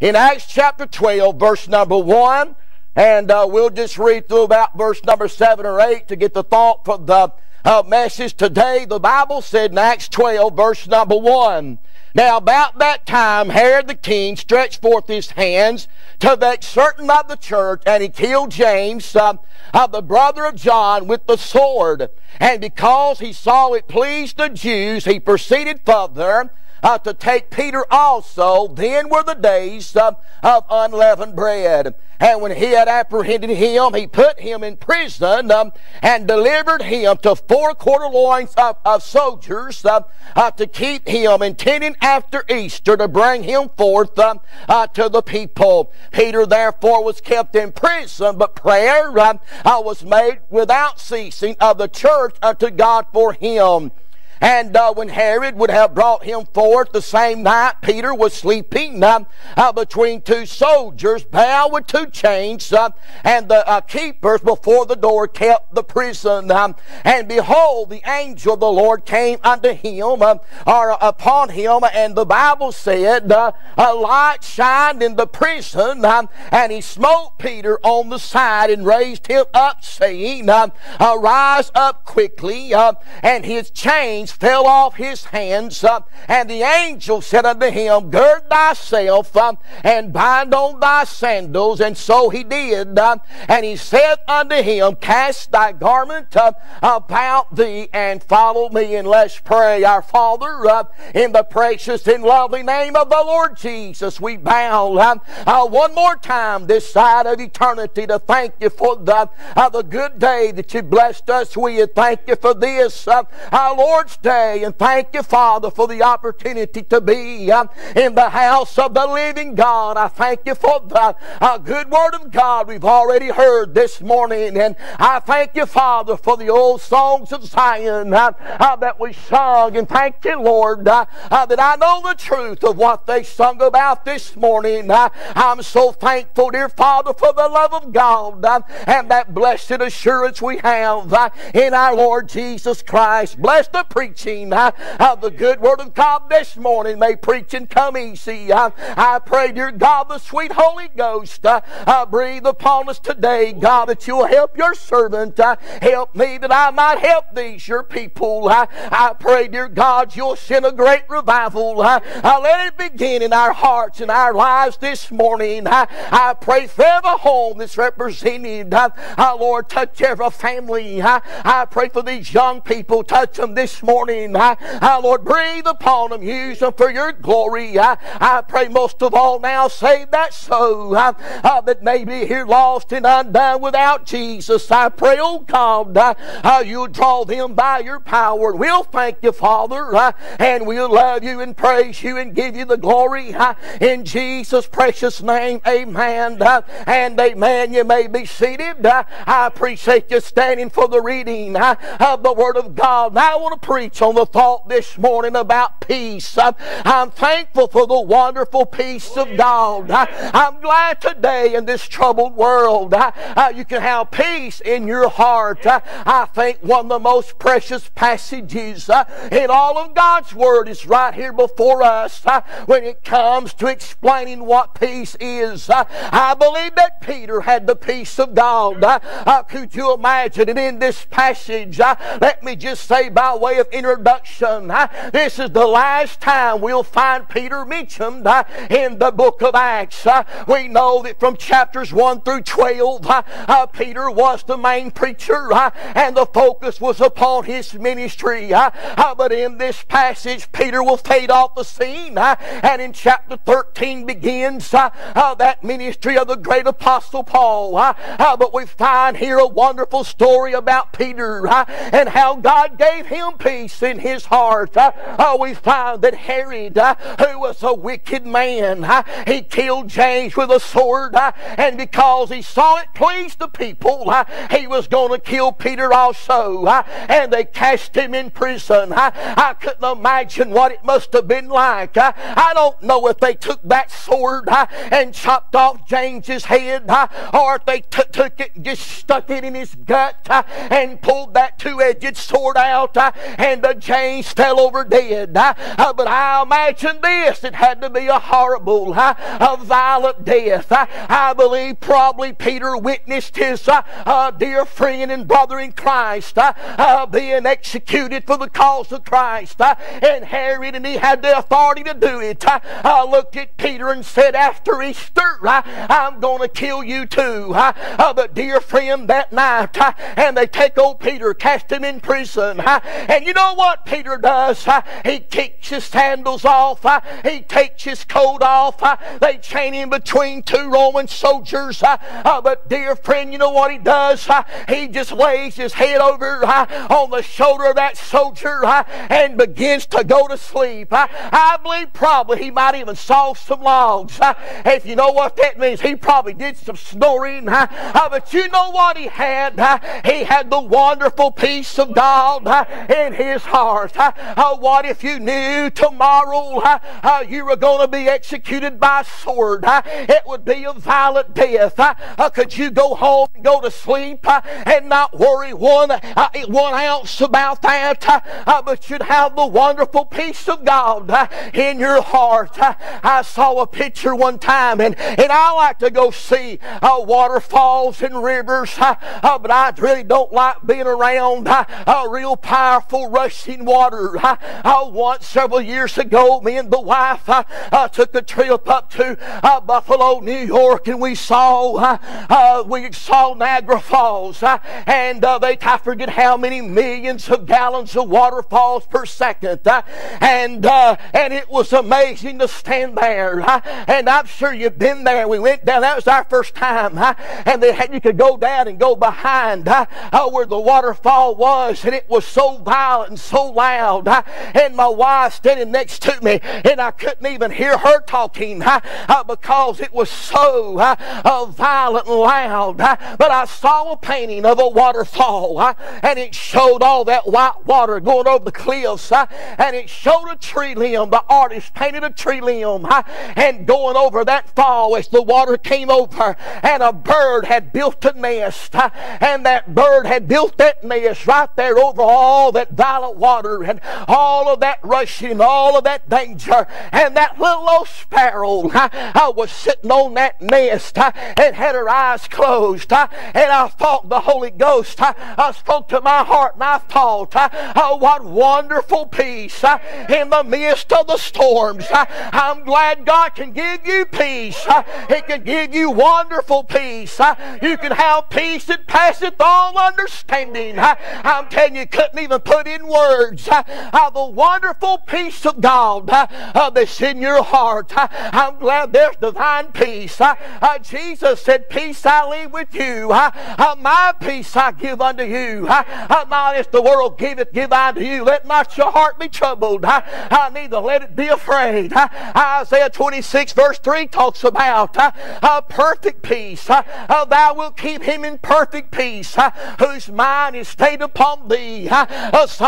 in Acts chapter 12, verse number 1. And uh, we'll just read through about verse number 7 or 8 to get the thought for the uh, message today. The Bible said in Acts 12, verse number 1. Now, about that time, Herod the king stretched forth his hands to vex certain of the church, and he killed James, uh, of the brother of John, with the sword. And because he saw it pleased the Jews, he proceeded further uh, to take Peter also. Then were the days uh, of unleavened bread. And when he had apprehended him, he put him in prison um, and delivered him to four quaternions of, of soldiers uh, uh, to keep him, intending after Easter to bring him forth uh, uh to the people. Peter therefore was kept in prison, but prayer uh, uh, was made without ceasing of the church unto God for him. And uh, when Herod would have brought him forth the same night, Peter was sleeping uh, uh, between two soldiers, bound with two chains, uh, and the uh, keepers before the door kept the prison. Um, and behold, the angel of the Lord came unto him, uh, or upon him, and the Bible said, a light shined in the prison, and he smote Peter on the side and raised him up, saying, Arise up quickly, and his chains fell off his hands, uh, and the angel said unto him, Gird thyself uh, and bind on thy sandals. And so he did. Uh, and he said unto him, Cast thy garment uh, about thee and follow me. And let's pray. Our Father, uh, in the precious and lovely name of the Lord Jesus, we bow uh, one more time this side of eternity to thank you for the, the good day that you blessed us with. Thank you for this, our Lord's day. And thank you, Father, for the opportunity to be uh, in the house of the living God. I thank you for the uh, good word of God we've already heard this morning. And I thank you, Father, for the old songs of Zion uh, that we sung. And thank you, Lord, that I know the truth of what they sung about this morning. I'm so thankful, dear Father, for the love of God and that blessed assurance we have in our Lord Jesus Christ. Bless the preacher preaching the good word of God this morning. May preaching come easy. Uh, I pray, dear God, the sweet Holy Ghost uh, uh breathe upon us today, God, that you'll help your servant. Uh, help me that I might help these, your people. Uh, I pray, dear God, you'll send a great revival. let it begin in our hearts and our lives this morning. I pray for every home that's represented. Lord, touch every family. I pray for these young people. Touch them this morning morning. I, I, Lord, breathe upon them. Use them for your glory. I, I pray most of all now, save that soul I, I, that may be here lost and undone without Jesus. I pray, oh God, uh, you'll draw them by your power. We'll thank you, Father, uh, and we'll love you and praise you and give you the glory. Uh, in Jesus' precious name, amen uh, and amen. You may be seated. Uh, I appreciate you standing for the reading uh, of the Word of God. I want to preach preach on the thought this morning about peace. I'm thankful for the wonderful peace of God. I'm glad today in this troubled world you can have peace in your heart. I think one of the most precious passages uh, in all of God's Word is right here before us uh, when it comes to explaining what peace is. Uh, I believe that Peter had the peace of God. Could you imagine it in this passage? Let me just say by way of introduction. This is the last time we'll find Peter mentioned in the book of Acts. We know that from chapters 1 through 12, uh, Peter was the main preacher and the focus was upon his ministry. Uh, but in this passage, Peter will fade off the scene and in chapter 13 begins uh, that ministry of the great apostle Paul. But we find here a wonderful story about Peter and how God gave him peace in his heart. Uh, we find that Herod, uh, who was a wicked man, uh, he killed James with a sword, uh, and because he saw it pleased the people, uh, he was going to kill Peter also. Uh, and they cast him in prison. I couldn't imagine what it must have been like. I don't know if they took that sword and chopped off James's head, or if they took it and just stuck it in his gut and pulled that two-edged sword out and and uh, James fell over dead. Uh, but I imagine this, it had to be a horrible, uh, a violent death. Uh, I believe probably Peter witnessed his uh, uh, dear friend and brother in Christ uh, being executed for the cause of Christ. And Herod, and he had the authority to do it, uh, looked at Peter and said, After Easter, I'm going to kill you too. But dear friend, that night, and they take old Peter, cast him in prison. And you know what Peter does? Uh, he kicks his sandals off. Uh, he takes his coat off. Uh, they chain him between two Roman soldiers. Uh, uh, but dear friend, you know what he does? Uh, he just lays his head over on the shoulder of that soldier and begins to go to sleep. I believe probably he might even saw some logs. If you know what that means, he probably did some snoring. But you know what he had? He had the wonderful peace of God in his heart. Uh, what if you knew tomorrow uh, you were going to be executed by sword? It would be a violent death. Uh, could you go home and go to sleep and not worry one, uh, one ounce about that? Uh, but you'd have the wonderful peace of God in your heart. I saw a picture one time, and, and I like to go see uh, waterfalls and rivers, but I really don't like being around uh, real powerful rushing water. I, uh, once, several years ago, me and the wife I, uh, took a trip up to uh, Buffalo, New York, and we saw uh, uh, we saw Niagara Falls, uh, and uh, they I forget how many millions of gallons of water falls per second, and and it was amazing to stand there. and I'm sure you've been there. We went down. That was our first time, and they had, you could go down and go behind where the waterfall was, and it was so violent and so loud. and my wife standing next to me, and I couldn't even hear her talking uh, because it was so uh, violent and loud. but I saw a painting of a waterfall, and it showed all that white water going over the cliffs, and it showed a tree limb. The artist painted a tree limb, and going over that fall as the water came over, and a bird had built a nest, and that bird had built that nest right there over all that violent water, and all of that rushing, all of that danger, and that little old sparrow I, uh, was sitting on that nest uh, and had her eyes closed, uh, and I thought the Holy Ghost I, spoke to my heart, and I thought, uh, what wonderful peace in the midst of the storms. I'm glad God can give you peace. He can give you wonderful peace. You can have peace that passeth all understanding. I'm telling you, couldn't even put in words uh, uh, the wonderful peace of God uh, uh, that's in your heart. I'm glad there's divine peace. Jesus said, Peace I leave with you. My peace I give unto you. Not as the world giveth, give I unto you. Let not your heart be troubled. Uh, uh, Neither let it be afraid. Isaiah 26 verse 3 talks about uh, perfect peace. Thou wilt keep him in perfect peace, whose mind is stayed upon thee. Uh,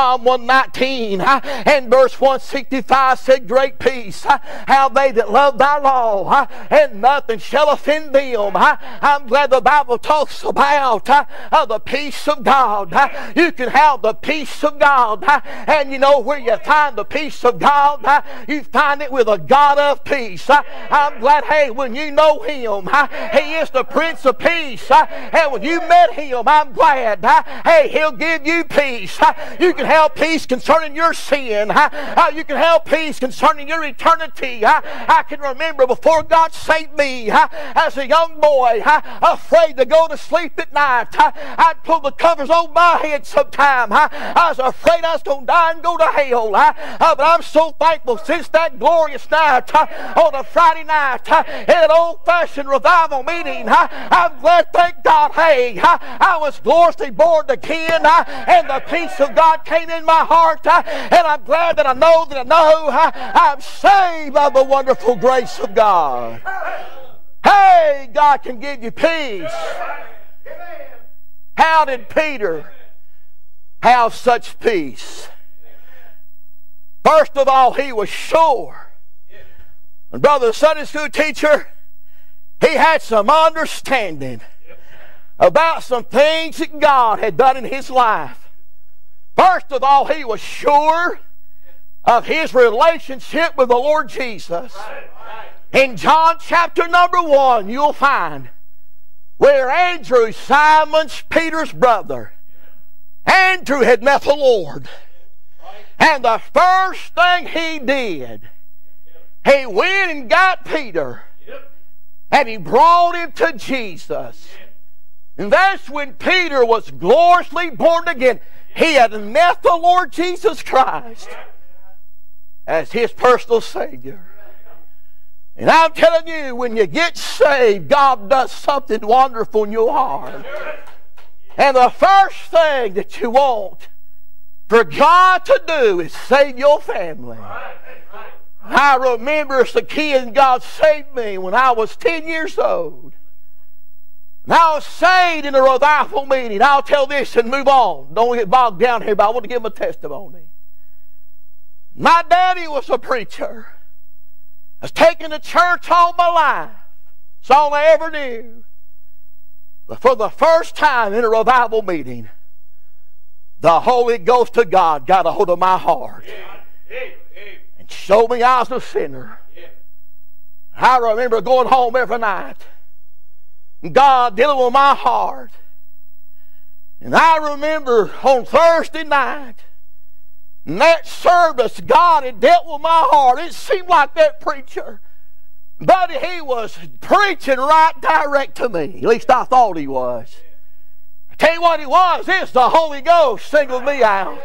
Psalm 119 uh, and verse 165 said, Great peace have they that love thy law, and nothing shall offend them. I'm glad the Bible talks about the peace of God. You can have the peace of God. And you know where you find the peace of God? You find it with a God of peace. I'm glad, hey, when you know Him, He is the Prince of Peace. And when you met Him, I'm glad, hey, He'll give you peace. You can have peace concerning your sin. uh, uh, You can have peace concerning your eternity. I can remember before God saved me as a young boy, afraid to go to sleep at night. I'd pull the covers over my head sometime. I was afraid I was going to die and go to hell. uh, But I'm so thankful since that glorious night on a Friday night in an old-fashioned revival meeting. I'm glad, thank God, hey, I was gloriously born again and the peace of God came in my heart. And I'm glad that I know that I know I'm saved by the wonderful grace of God. Hey, God can give you peace. How did Peter have such peace? First of all, he was sure. And brother, the Sunday school teacher, he had some understanding about some things that God had done in his life. First of all, he was sure of his relationship with the Lord Jesus. In John chapter number 1, you'll find where Andrew, Simon's Peter's brother, Andrew had met the Lord. And the first thing he did, he went and got Peter and he brought him to Jesus. And that's when Peter was gloriously born again. He had met the Lord Jesus Christ as his personal Savior. And I'm telling you, when you get saved, God does something wonderful in your heart. And the first thing that you want for God to do is save your family. I remember as a kid, God saved me when I was 10 years old. And I was saved in a revival meeting. I'll tell this and move on. Don't get bogged down here, but I want to give a testimony. My daddy was a preacher. I was taken to church all my life. That's all I ever knew. But for the first time in a revival meeting, the Holy Ghost of God got a hold of my heart and showed me I was a sinner. I remember going home every night God dealing with my heart. And I remember on Thursday night, and that service, God had dealt with my heart. It seemed like that preacher, buddy, he was preaching right direct to me. At least I thought he was. I tell you what he was, it's the Holy Ghost singled me out.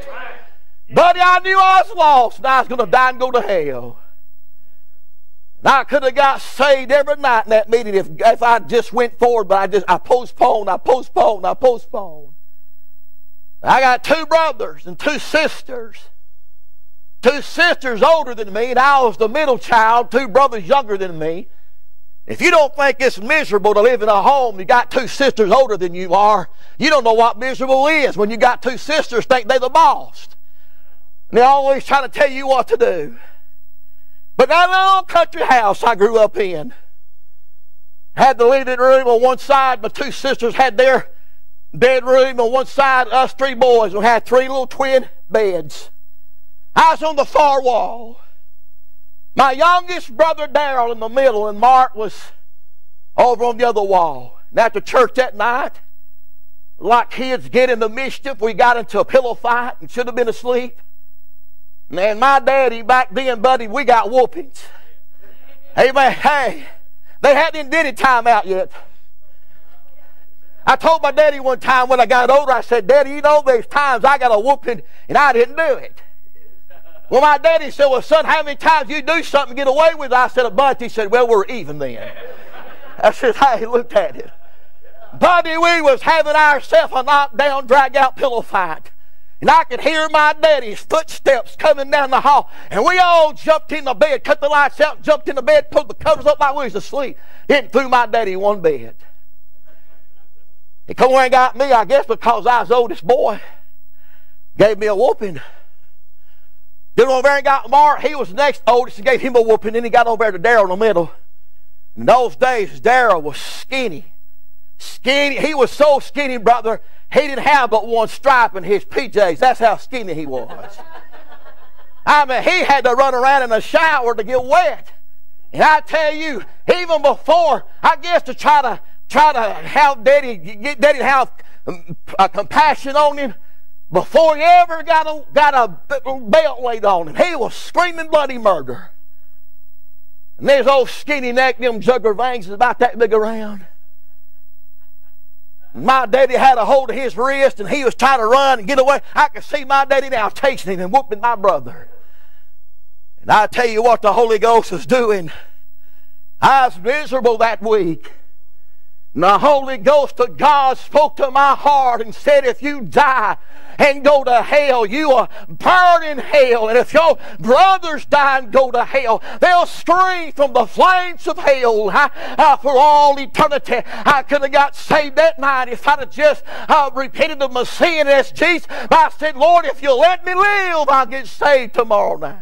Buddy, I knew I was lost and I was going to die and go to hell. I could have got saved every night in that meeting if, if I just went forward, but I just I postponed, I postponed, I postponed. I got two brothers and two sisters. Two sisters older than me, and I was the middle child, two brothers younger than me. If you don't think it's miserable to live in a home, you got two sisters older than you are, you don't know what miserable is when you got two sisters think they're the boss. And they're always trying to tell you what to do. But that little country house I grew up in had the living room on one side, my two sisters had their bedroom on one side, us three boys. We had three little twin beds. I was on the far wall. My youngest brother Darrell in the middle, and Mark was over on the other wall. And after church that night, like kids get into mischief, we got into a pillow fight and should have been asleep. And my daddy back then, buddy, we got whoopings. Amen. Hey, they hadn't did it time out yet. I told my daddy one time when I got older, I said, Daddy, you know there's times I got a whooping and I didn't do it. Well, my daddy said, Well, son, how many times you do something get away with it? I said, A bunch. He said, Well, we're even then. I said, Hey, looked at it. Buddy, we was having ourselves a knockdown, drag out pillow fight. And I could hear my daddy's footsteps coming down the hall. And we all jumped in the bed, cut the lights out, jumped in the bed, pulled the covers up like we was asleep. Didn't threw my daddy one bed. He come over and got me, I guess, because I was the oldest boy. Gave me a whooping. Then over there and got Mark. He was next oldest and gave him a whooping. Then he got over there to Darrell in the middle. In those days, Darrell was skinny. Skinny. He was so skinny, brother, he didn't have but one stripe in his PJs. That's how skinny he was. I mean, he had to run around in a shower to get wet. And I tell you, even before, I guess to try to try to have daddy, get daddy to have um, a compassion on him. Before he ever got a, got a belt laid on him, he was screaming bloody murder. And there's old skinny neck, them jugular veins is about that big around. My daddy had a hold of his wrist and he was trying to run and get away. I could see my daddy now chasing him and whooping my brother. And I tell you what the Holy Ghost is doing. I was miserable that week. And the Holy Ghost of God spoke to my heart and said, if you die and go to hell, you will burn in hell. And if your brothers die and go to hell, they'll scream from the flames of hell uh, for all eternity. I could have got saved that night if I'd have just uh, repented of my sin as Jesus. But I said, Lord, if you'll let me live, I'll get saved tomorrow night.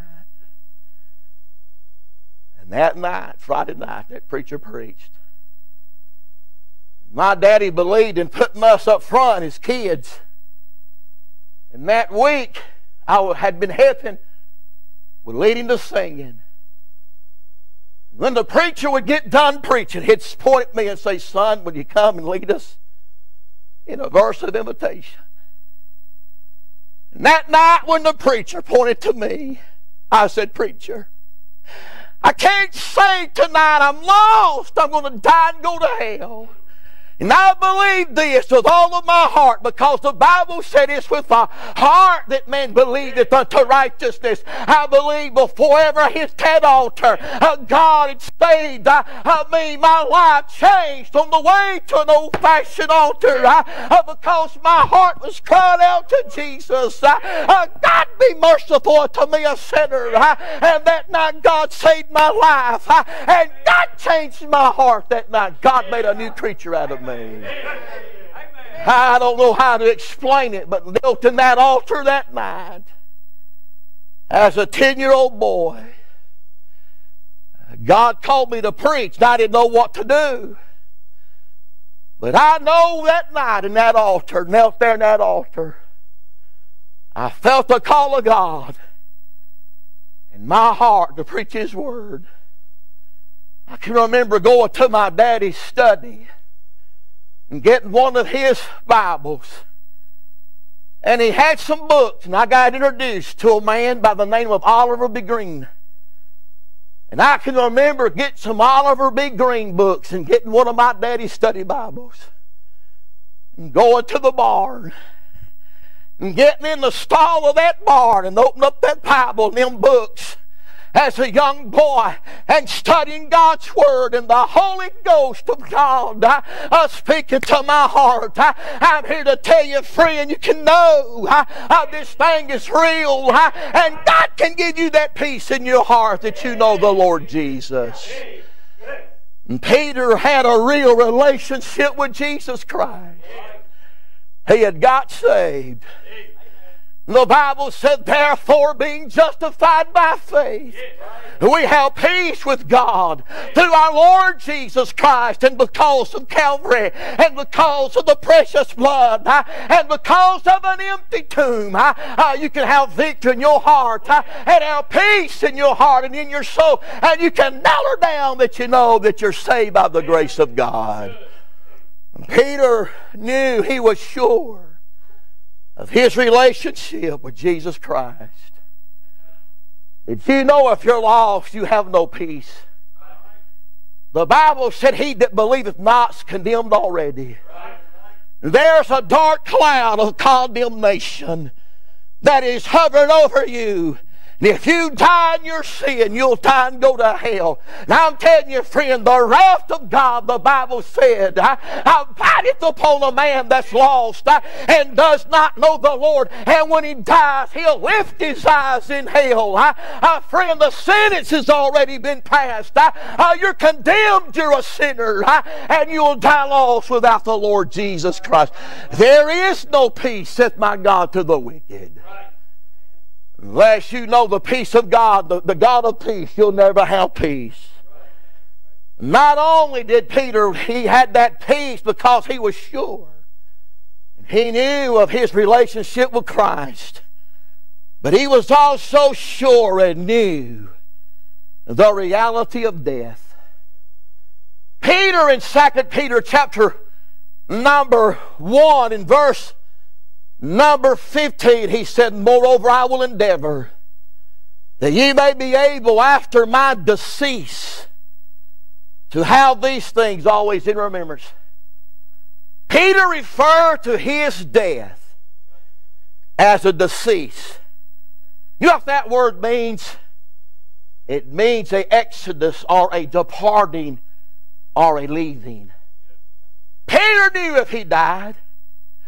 And that night, Friday night, that preacher preached. My daddy believed in putting us up front, his kids. And that week, I had been helping with leading the singing. When the preacher would get done preaching, he'd point at me and say, Son, will you come and lead us in a verse of invitation? And that night when the preacher pointed to me, I said, Preacher, I can't say tonight I'm lost. I'm going to die and go to hell. And I believe this with all of my heart because the Bible said it's with the heart that man believeth unto righteousness. I believe before ever hit that altar, uh, God had saved uh, uh, me. My life changed on the way to an old fashioned altar uh, because my heart was crying out to Jesus. Uh, God be merciful to me, a sinner. and that night God saved my life. and God changed my heart that night. God made a new creature out of me I don't know how to explain it, but knelt in that altar that night as a 10 year old boy. God called me to preach, and I didn't know what to do. But I know that night in that altar, knelt there in that altar, I felt the call of God in my heart to preach His Word. I can remember going to my daddy's study and getting one of his Bibles. And he had some books, and I got introduced to a man by the name of Oliver B. Greene. And I can remember getting some Oliver B. Greene books and getting one of my daddy's study Bibles. And going to the barn. And getting in the stall of that barn and opening up that Bible and them books as a young boy and studying God's Word and the Holy Ghost of God uh, uh, speaking to my heart. Uh, I'm here to tell you, friend, you can know uh, uh this thing is real and God can give you that peace in your heart that you know the Lord Jesus. And Peter had a real relationship with Jesus Christ. He had got saved. The Bible said, therefore, being justified by faith, we have peace with God through our Lord Jesus Christ, and because of Calvary, and because of the precious blood, and because of an empty tomb, uh, you can have victory in your heart, uh, and have peace in your heart and in your soul, and you can her down that you know that you're saved by the grace of God. Peter knew he was sure of his relationship with Jesus Christ. If you know if you're lost, you have no peace? The Bible said, He that believeth not is condemned already. There's a dark cloud of condemnation that is hovering over you. And if you die in your sin, you'll die and go to hell. Now I'm telling you, friend, the wrath of God, the Bible said, abideth upon a man that's lost and does not know the Lord. And when he dies, he'll lift his eyes in hell. Friend, the sentence has already been passed. Uh, you're condemned, you're a sinner, and you'll die lost without the Lord Jesus Christ. There is no peace, saith my God, to the wicked. Unless you know the peace of God, the, the God of peace, you'll never have peace. Not only did Peter, he had that peace because he was sure. He knew of his relationship with Christ. But he was also sure and knew the reality of death. Peter in 2 Peter chapter number 1 in verse Number 15, he said, Moreover, I will endeavor that ye may be able after my decease to have these things always in remembrance. Peter referred to his death as a decease. You know what that word means? It means a exodus or a departing or a leaving. Peter knew if he died,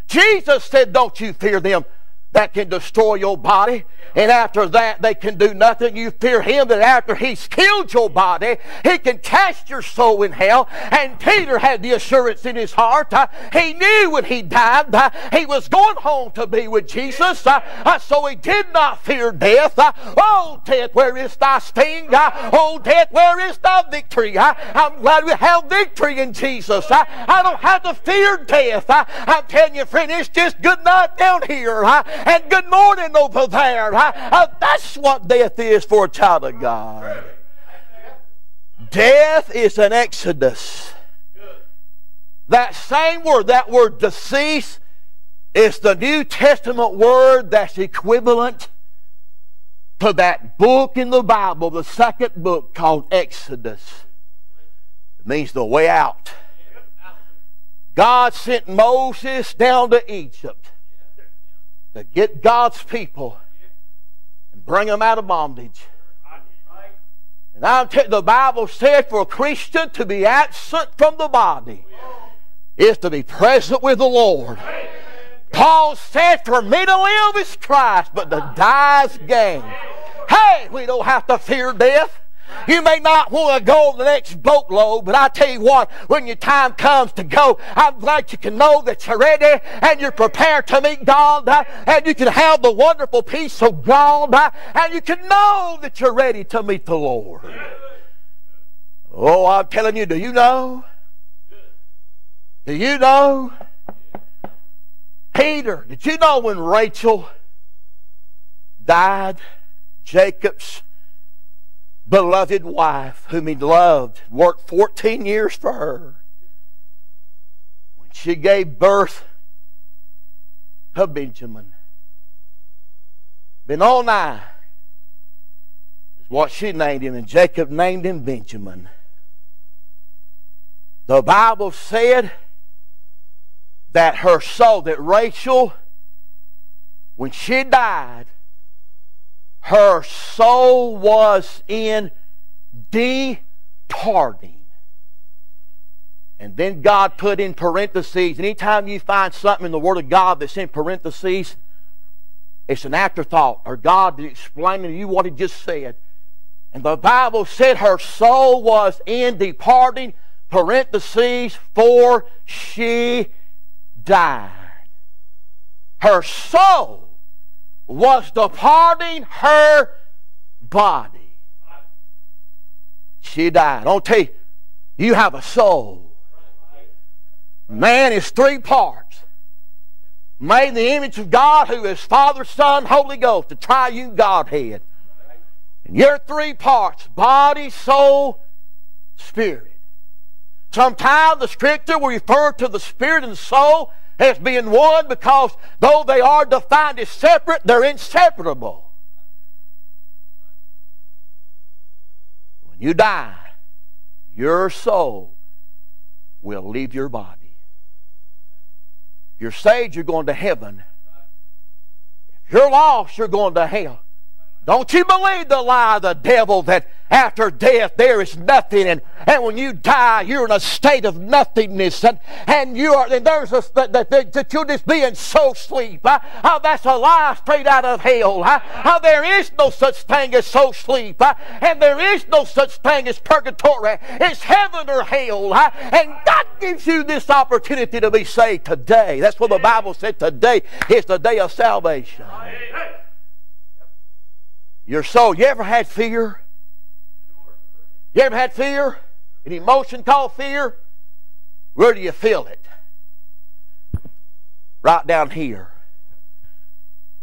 Jesus said, Don't you fear them that can destroy your body. And after that, they can do nothing. You fear him that after he's killed your body, he can cast your soul in hell. And Peter had the assurance in his heart. Uh, he knew when he died, uh, he was going home to be with Jesus. Uh, uh so he did not fear death. Uh, oh, death, where is thy sting? Uh, oh, death, where is thy victory? I'm glad we have victory in Jesus. I don't have to fear death. I'm telling you, friend, it's just good night down here and good morning over there. Uh, that's what death is for a child of God. Death is an exodus. That same word, that word decease, is the New Testament word that's equivalent to that book in the Bible, the second book called Exodus. It means the way out. God sent Moses down to Egypt to get God's people and bring them out of bondage. And I'm t- the Bible said for a Christian to be absent from the body is to be present with the Lord. Paul said, For me to live is Christ, but to die is gain. Hey, we don't have to fear death. You may not want to go the next boatload, but I tell you what, when your time comes to go, I'm glad you can know that you're ready and you're prepared to meet God, uh, and you can have the wonderful peace of God, uh, and you can know that you're ready to meet the Lord. Oh, I'm telling you, do you know? Do you know? Peter, did you know when Rachel died, Jacob's beloved wife, whom he loved, worked 14 years for her. When she gave birth to Benjamin, Benoni is what she named him, and Jacob named him Benjamin. The Bible said that her soul, that Rachel, when she died, her soul was in departing. And then God put in parentheses. Anytime you find something in the Word of God that's in parentheses, it's an afterthought, or God is explaining to you what He just said. And the Bible said her soul was in departing, parentheses, for she died. Her soul was departing her body. She died. Don't tell you, you have a soul. Man is three parts. Made in the image of God, who is Father, Son, Holy Ghost, the triune Godhead. And you're three parts body, soul, spirit. Sometimes the scripture will refer to the spirit and soul as being one because though they are defined as separate, they're inseparable. When you die, your soul will leave your body. If you're saved, you're going to heaven. If you're lost, you're going to hell. Don't you believe the lie of the devil that after death there is nothing and, and when you die you're in a state of nothingness and, and you are and there's a that, that, that you'll just be in soul sleep. Uh, uh, that's a lie straight out of hell. Uh, uh, there is no such thing as soul sleep and there is no such thing as purgatory. It's heaven or hell. And God gives you this opportunity to be saved today. That's what the Bible said today is the day of salvation. Your soul. You ever had fear? You ever had fear? An emotion called fear? Where do you feel it? Right down here.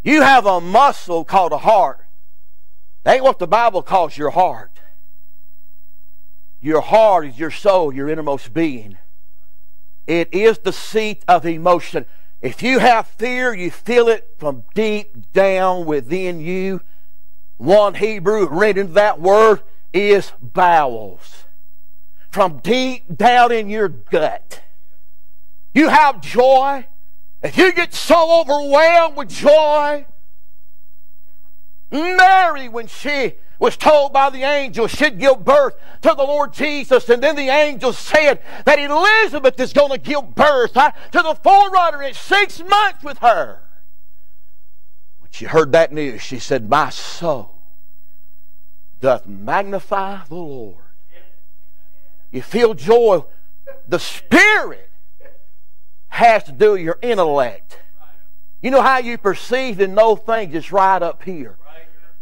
You have a muscle called a heart. That ain't what the Bible calls your heart. Your heart is your soul, your innermost being. It is the seat of emotion. If you have fear, you feel it from deep down within you. One Hebrew into that word is bowels. From deep down in your gut. You have joy. If you get so overwhelmed with joy, Mary, when she was told by the angel she'd give birth to the Lord Jesus, and then the angel said that Elizabeth is going to give birth uh, to the forerunner in six months with her. She heard that news. She said, My soul doth magnify the Lord. You feel joy. The Spirit has to do your intellect. You know how you perceive and know things is right up here.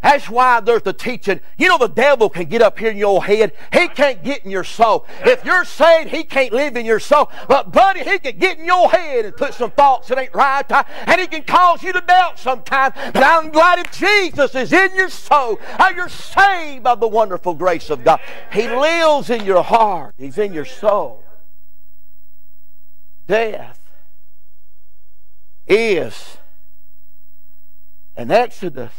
That's why there's the teaching. You know, the devil can get up here in your head. He can't get in your soul. If you're saved, he can't live in your soul. But, buddy, he can get in your head and put some thoughts that ain't right. Uh, and he can cause you to doubt sometimes. But I'm glad if Jesus is in your soul, how you're saved by the wonderful grace of God. He lives in your heart, He's in your soul. Death is an exodus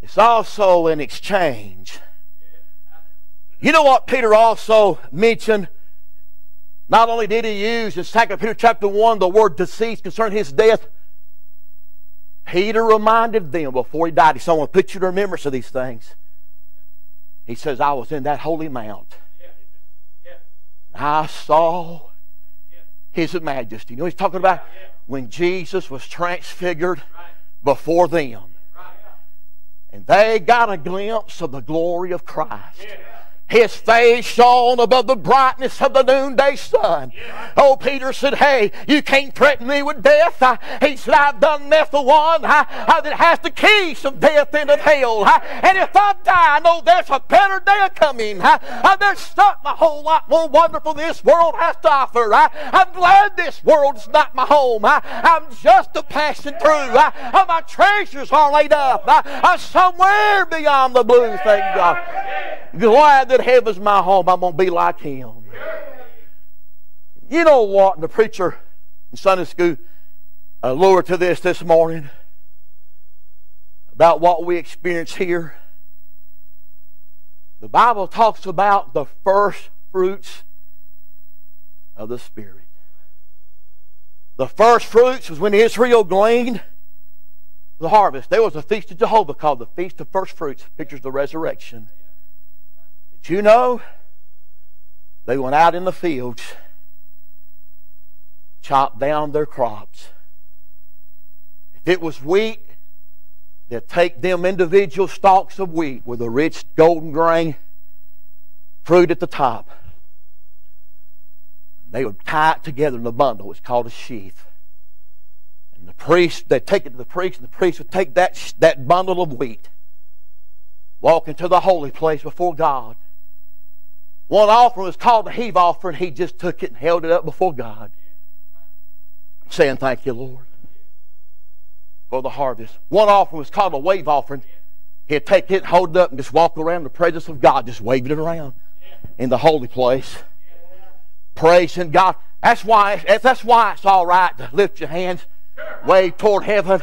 it's also an exchange. You know what Peter also mentioned? Not only did he use in 2 Peter chapter 1 the word deceased concerning his death, Peter reminded them before he died. He said, I want to put you to remembrance of these things. He says, I was in that holy mount. I saw his majesty. You know he's talking about? When Jesus was transfigured before them. And they got a glimpse of the glory of Christ. Yeah. His face shone above the brightness of the noonday sun. Oh, Peter said, Hey, you can't threaten me with death. I, he said, I've done death the one I, I, that has the keys of death and of hell. I, and if I die, I know there's a better day coming. I, there's something a whole lot more wonderful this world has to offer. I, I'm glad this world's not my home. I, I'm just a passing through. I, my treasures are laid up I, somewhere beyond the blue, thank God. Glad that that heaven's my home, I'm going to be like him. You know what? The preacher in Sunday school allured to this this morning about what we experience here. The Bible talks about the first fruits of the Spirit. The first fruits was when Israel gleaned the harvest. There was a feast of Jehovah called the Feast of First Fruits, pictures the resurrection you know? They went out in the fields, chopped down their crops. If it was wheat, they'd take them individual stalks of wheat with a rich golden grain fruit at the top. They would tie it together in a bundle. It's called a sheaf. And the priest, they'd take it to the priest, and the priest would take that, that bundle of wheat, walk into the holy place before God, one offering was called the heave offering. He just took it and held it up before God, saying, Thank you, Lord, for the harvest. One offering was called a wave offering. He'd take it, hold it up, and just walk around the presence of God, just waving it around in the holy place. Praising God. That's why, that's why it's all right to lift your hands way toward heaven,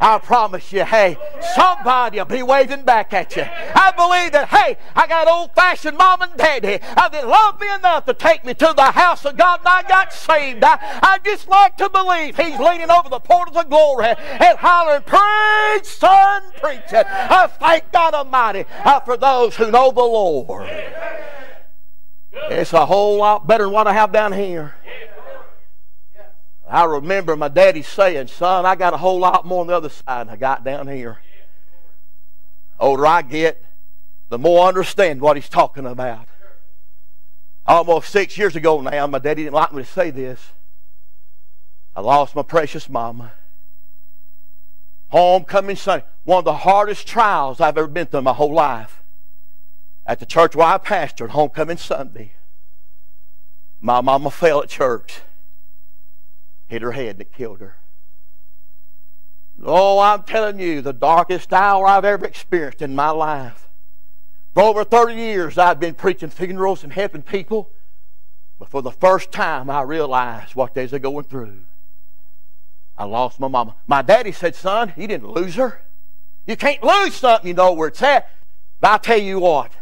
I promise you, hey, somebody will be waving back at you. I believe that, hey, I got old fashioned mom and daddy uh, that loved me enough to take me to the house of God and I got saved. I, I just like to believe He's leaning over the portals of glory and hollering, Preach, son, preach it. I thank God Almighty uh, for those who know the Lord. It's a whole lot better than what I have down here. I remember my daddy saying, Son, I got a whole lot more on the other side than I got down here. older I get, the more I understand what he's talking about. Almost six years ago now, my daddy didn't like me to say this. I lost my precious mama. Homecoming Sunday, one of the hardest trials I've ever been through in my whole life. At the church where I pastored, homecoming Sunday, my mama fell at church hit her head and it killed her. Oh, I'm telling you, the darkest hour I've ever experienced in my life. For over 30 years, I've been preaching funerals and helping people. But for the first time, I realized what they were going through. I lost my mama. My daddy said, son, you didn't lose her. You can't lose something you know where it's at. But I tell you what,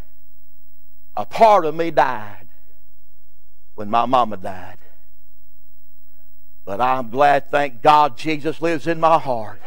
a part of me died when my mama died. But I'm glad, thank God, Jesus lives in my heart.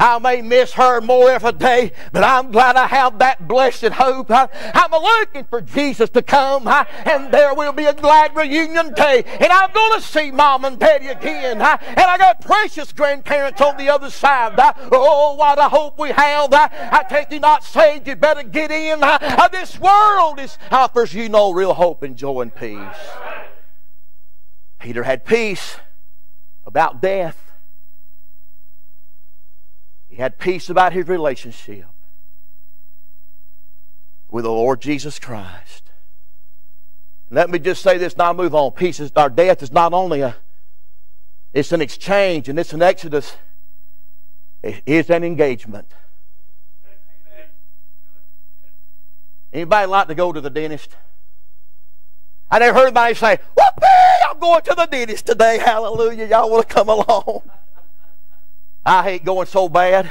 I may miss her more every day, but I'm glad I have that blessed hope. I, am looking for Jesus to come, I, and there will be a glad reunion day, and I'm going to see Mom and Daddy again. I, and I got precious grandparents on the other side. oh, what a hope we have. I, take you not saved, you better get in. Uh, this world is, offers you no real hope and joy and peace. Peter had peace about death. He had peace about his relationship with the Lord Jesus Christ. And let me just say this, now move on. Peace is, our death is not only a, it's an exchange and it's an exodus. It is an engagement. Anybody like to go to the dentist? I never heard anybody say, Whoopee, I'm going to the dentist today. Hallelujah. Y'all want to come along? I hate going so bad.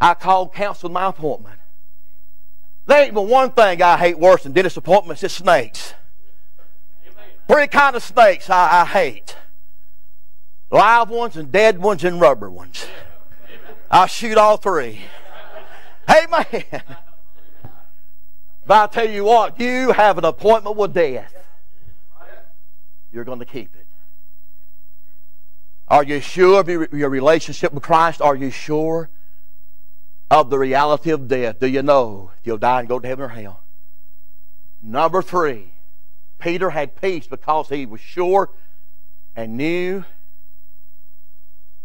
I called, canceled my appointment. There ain't but one thing I hate worse than dentist appointments is snakes. Three kind of snakes I, I hate. Live ones and dead ones and rubber ones. I shoot all three. Amen. But I tell you what, you have an appointment with death. You're going to keep it. Are you sure of your, relationship with Christ? Are you sure of the reality of death? Do you know you'll die and go to heaven or hell? Number three, Peter had peace because he was sure and knew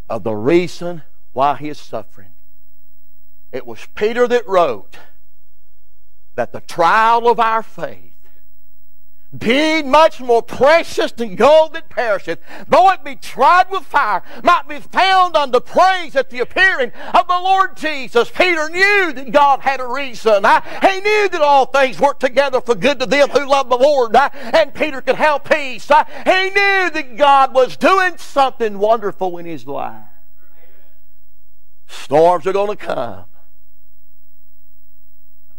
of the reason why he is suffering. It was Peter that wrote that the trial of our faith being much more precious than gold that perisheth, though it be tried with fire, might be found unto praise at the appearing of the Lord Jesus. Peter knew that God had a reason. Ah, he knew that all things work together for good to them who love the Lord. Ah, and Peter could have peace. Ah, he knew that God was doing something wonderful in his life. Storms are going to come.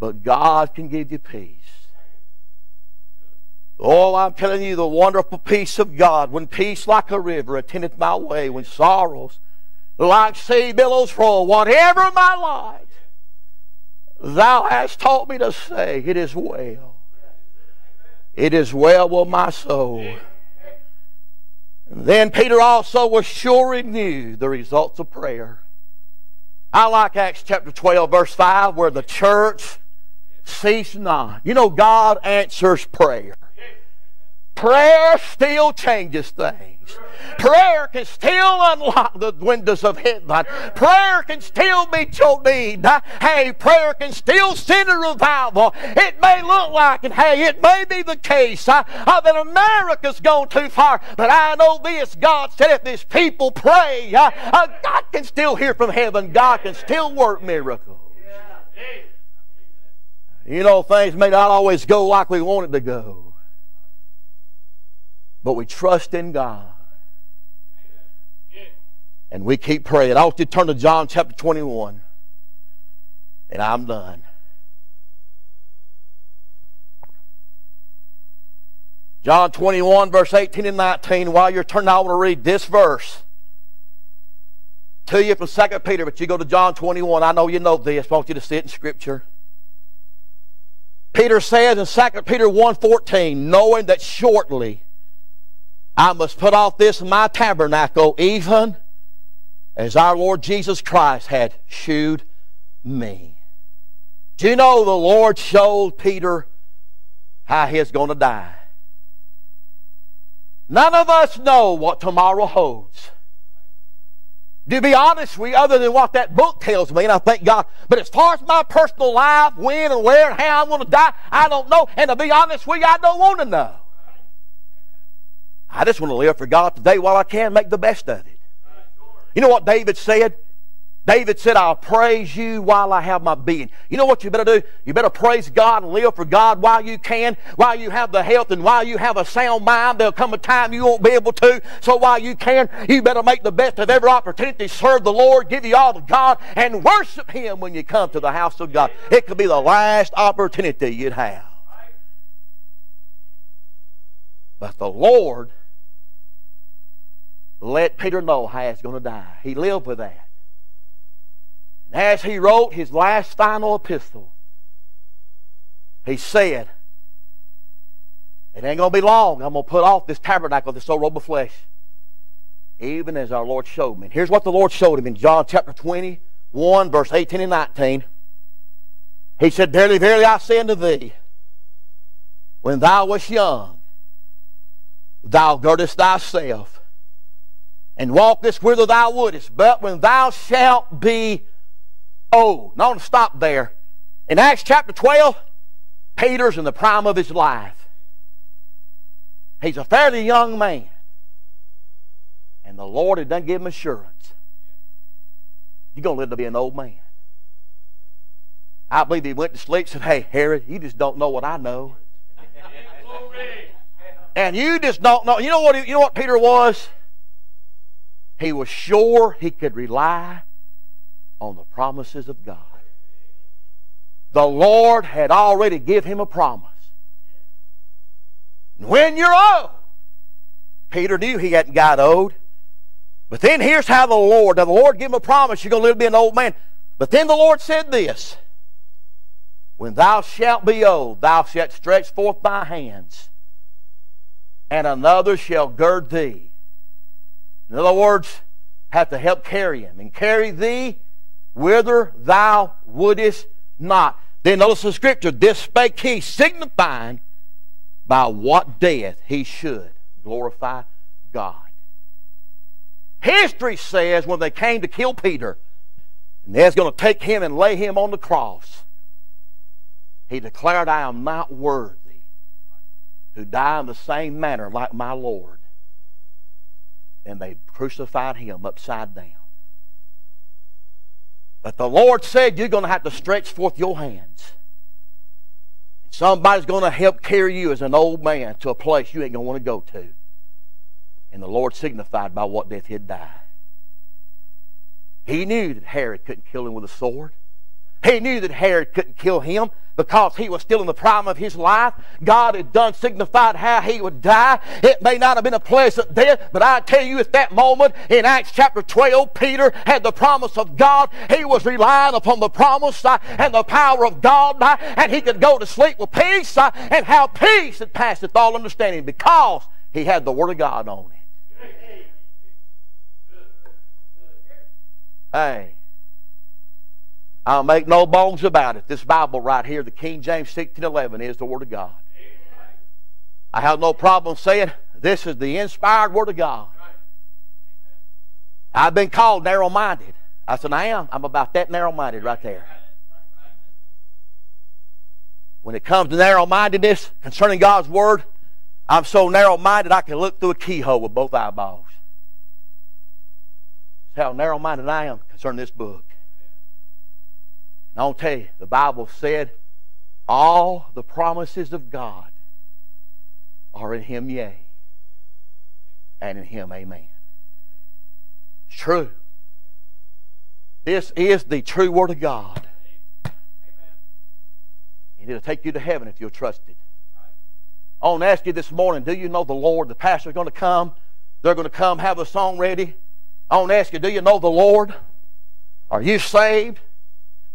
But God can give you peace. Oh, I'm telling you, the wonderful peace of God, when peace like a river attendeth my way, when sorrows like sea billows roll, whatever my lot, thou hast taught me to say, It is well. It is well with my soul. And then Peter also was sure and knew the results of prayer. I like Acts chapter 12, verse 5, where the church cease not. You know, God answers prayer. Prayer still changes things. Prayer can still unlock the windows of heaven. Prayer can still meet your need. Hey, prayer can still send a revival. It may look like it. Hey, it may be the case uh, that America's gone too far. But I know this. God said if His people pray, uh, God can still hear from heaven. God can still work miracles. You know, things may not always go like we want it to go. But we trust in God. And we keep praying. I want you to turn to John chapter 21. And I'm done. John 21, verse 18 and 19. While you're turning, I want to read this verse to you from 2 Peter, but you go to John 21. I know you know this, I want you to see it in Scripture. Peter says in 2 Peter 1.14, knowing that shortly I must put off this my tabernacle, even as our Lord Jesus Christ had shewed me. Do you know the Lord showed Peter how he's going to die? None of us know what tomorrow holds. To be honest with you, other than what that book tells me, and I thank God, but as far as my personal life, when and where and how I'm going to die, I don't know. And to be honest with you, I don't want to know. I just want to live for God today while I can, make the best of it. You know what David said? David said, I'll praise you while I have my being. You know what you better do? You better praise God and live for God while you can, while you have the health and while you have a sound mind. There'll come a time you won't be able to. So while you can, you better make the best of every opportunity. Serve the Lord, give you all to God, and worship Him when you come to the house of God. It could be the last opportunity you'd have. But the Lord let Peter know how he's going to die. He lived with that. And as he wrote his last final epistle, he said, It ain't going to be long. I'm going to put off this tabernacle, this old robe of flesh, even as our Lord showed me. And here's what the Lord showed him in John chapter 21, verse 18 and 19. He said, Verily, verily, I say unto thee, when thou wast young, thou girdest thyself and walk this whither thou wouldest. But when thou shalt be I want to stop there. In Acts chapter 12, Peter's in the prime of his life. He's a fairly young man. And the Lord had done give him assurance. You're going to live to be an old man. I believe he went to sleep and said, Hey, Herod, you just don't know what I know. and you just don't know. You know what, you know what Peter was? He was sure he could rely on the promises of God. The Lord had already given him a promise. When you're old, Peter knew he hadn't got old. But then here's how the Lord, now the Lord gave him a promise, you're going to live to be an old man. But then the Lord said this, When thou shalt be old, thou shalt stretch forth thy hands, and another shall gird thee. In other words, have to help carry him, and carry thee whither thou wouldest not. Then notice the scripture, this spake he, signifying by what death he should glorify God. History says when they came to kill Peter, and they're going to take him and lay him on the cross, he declared, I am not worthy to die in the same manner like my Lord. And they crucified him upside down. But the Lord said you're going to have to stretch forth your hands. Somebody's going to help carry you as an old man to a place you ain't going to want to go to. And the Lord signified by what death he'd die. He knew that Herod couldn't kill him with a sword. He knew that Herod couldn't kill him because he was still in the prime of his life. God had done signified how he would die. It may not have been a pleasant death, but I tell you, at that moment in Acts chapter 12, Peter had the promise of God. He was relying upon the promise uh, and the power of God, uh, and he could go to sleep with peace uh, and have peace that passeth all understanding because he had the Word of God on it. Hey. I'll make no bones about it. This Bible right here, the King James 1611, is the Word of God. I have no problem saying this is the inspired Word of God. I've been called narrow minded. I said, I am. I'm about that narrow minded right there. When it comes to narrow mindedness concerning God's Word, I'm so narrow minded I can look through a keyhole with both eyeballs. That's how narrow minded I am concerning this book. And I'll tell you, the Bible said all the promises of God are in Him, yea, and in Him, amen. It's true. This is the true Word of God. Amen. And it'll take you to heaven if you'll trust it. I want to ask you this morning do you know the Lord? The pastor's going to come. They're going to come have a song ready. I want to ask you do you know the Lord? Are you saved?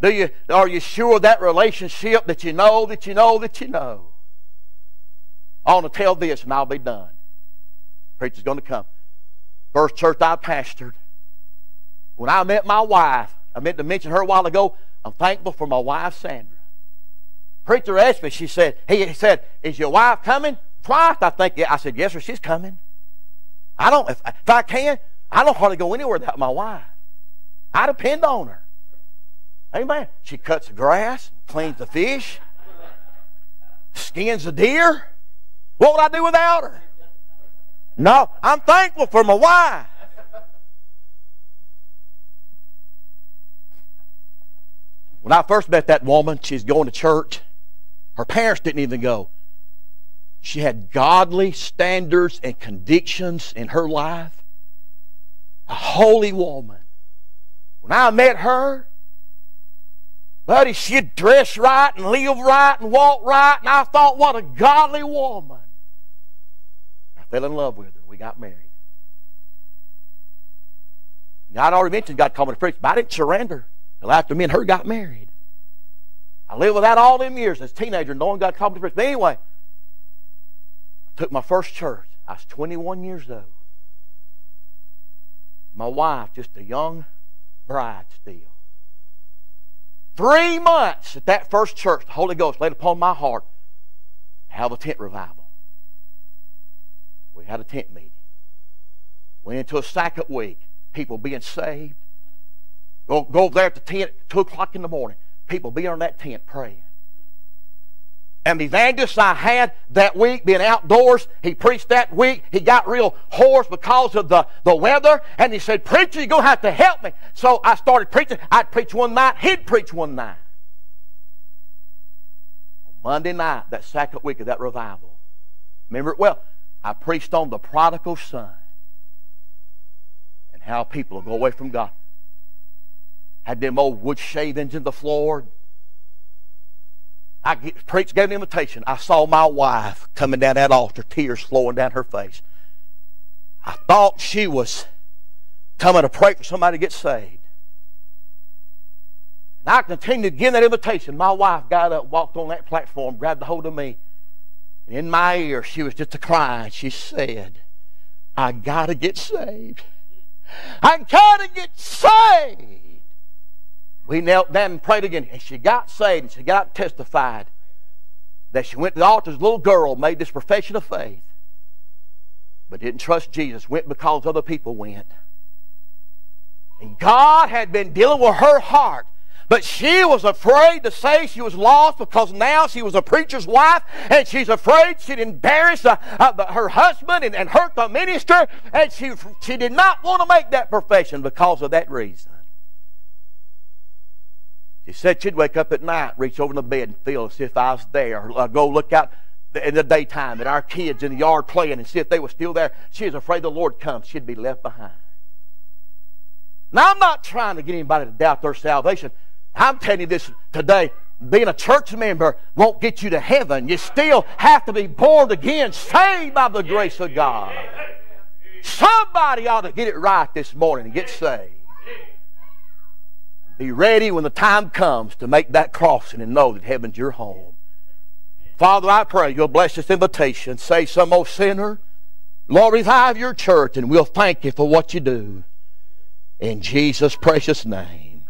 Do you, are you sure that relationship that you know, that you know, that you know? I want to tell this and I'll be done. Preacher's going to come. First church I pastored. When I met my wife, I meant to mention her a while ago, I'm thankful for my wife, Sandra. Preacher asked me, she said, he said, is your wife coming? Twice, I think. I said, yes, sir, she's coming. I don't, if, if I can, I don't hardly go anywhere without my wife. I depend on her. Amen. She cuts the grass, cleans the fish, skins the deer. What would I do without her? No, I'm thankful for my wife. When I first met that woman, she's going to church. Her parents didn't even go. She had godly standards and convictions in her life. A holy woman. When I met her, Buddy, she'd dress right and live right and walk right, and I thought, what a godly woman. I fell in love with her. We got married. Now, I'd already mentioned God called me to preach, but I didn't surrender until after me and her got married. I lived with that all them years as a teenager, knowing God called me to preach. But anyway, I took my first church. I was 21 years old. My wife, just a young bride still. Three months at that first church, the Holy Ghost laid upon my heart have a tent revival. We had a tent meeting. Went into a second week. People being saved. Go, go over there at the tent at 2 o'clock in the morning. People being on that tent praying. And the evangelist I had that week, being outdoors, he preached that week. He got real hoarse because of the, the weather. And he said, Preacher, you're going to have to help me. So I started preaching. I'd preach one night. He'd preach one night. On Monday night, that second week of that revival. Remember it well. I preached on the prodigal son and how people will go away from God. Had them old wood shavings in the floor, I preached, gave an invitation. I saw my wife coming down that altar, tears flowing down her face. I thought she was coming to pray for somebody to get saved. And I continued to give that invitation. My wife got up, walked on that platform, grabbed a hold of me. And in my ear, she was just a crying. She said, I got to get saved. I got to get saved. We knelt down and prayed again. And she got saved and she got testified that she went to the altar as a little girl, made this profession of faith, but didn't trust Jesus. Went because other people went. And God had been dealing with her heart. But she was afraid to say she was lost because now she was a preacher's wife and she's afraid she'd embarrass uh, uh, her husband and, and hurt the minister. And she, she did not want to make that profession because of that reason. She said she'd wake up at night, reach over in the bed, and feel as if I was there. Or uh, go look out in the daytime at our kids in the yard playing and see if they were still there. She was afraid the Lord comes. She'd be left behind. Now, I'm not trying to get anybody to doubt their salvation. I'm telling you this today. Being a church member won't get you to heaven. You still have to be born again, saved by the grace of God. Somebody ought to get it right this morning and get saved. Be ready when the time comes to make that crossing and know that heaven's your home. Father, I pray you'll bless this invitation. Say, some old sinner, Lord, revive your church, and we'll thank you for what you do. In Jesus' precious name.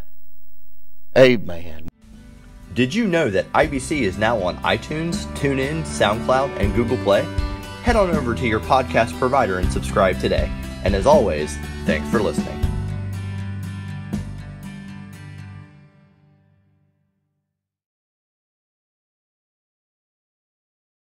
Amen. Did you know that IBC is now on iTunes, TuneIn, SoundCloud, and Google Play? Head on over to your podcast provider and subscribe today. And as always, thanks for listening.